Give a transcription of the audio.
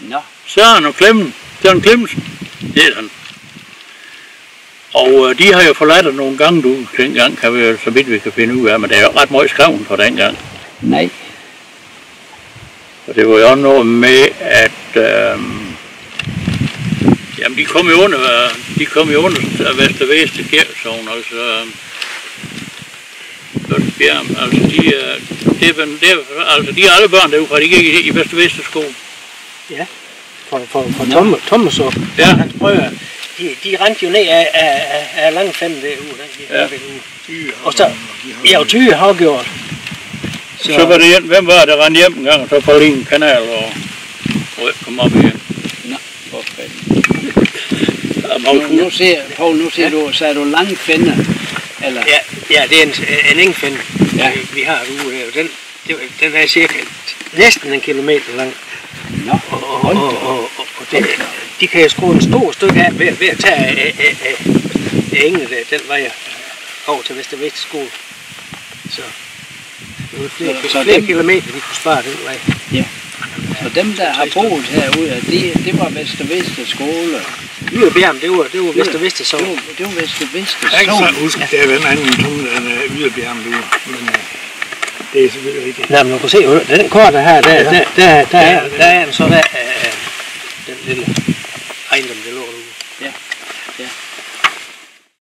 Nå. Søren og Clemmen, Søren Clemmensen, det er han. Og øh, de har jo forladt det nogle gange, du dengang, kan vi jo, så vidt vi kan finde ud af, men det er jo ret meget skrevet på dengang. Nej. Og det var jo også noget med, at øh, jamen, de kom jo under, de kom jo under Vester Veste Kirkesovn, altså øh, Bjørn, altså de, øh, det, er- det, altså de alle børn derudfra, de gik i, i Vester Veste skole. For, for, for Tom, Thomas og Ja. hans brødre, de, de rendte jo ned af, af, af, af lang fem derude. Den, Ja. ja. ude. Og så, ja, og Tyge har gjort. Så, så var det hjem, hvem var det, der rendte hjem en gang, og så på Lingen Kanal, og, og kom op igen. For fanden. Nu, nu ser, Poul, nu ser du, så er du lang kvinde. Eller? Ja, ja det er en, en engfænd, Ja. ja. vi har ude her. Den, det, den er cirka næsten en kilometer lang. Nå, Og, og, og, og, og, og det, de kan jo skrue en stor stykke af ved, ved at tage af, af, af, af, af engene der, den vej øh, over til Vester skole. Så det var flere, Så- så, flere dem- kilometer, de kunne spare den vej. Så dem, der har boet herude, det, det var Vester Vester skole. Yderbjerg, det var, det var Vester Vester Det var, det var Vester Vester Jeg kan så huske, at der er en anden tunge, den er yderbjergen ude. Men øh, det er selvfølgelig rigtigt. Lad mig du kan se, den kort her, der, ja. der, der, der, der, ja, der, der er den så der, øh, øh, den lille ejendom, der lå derude. Ja, ja.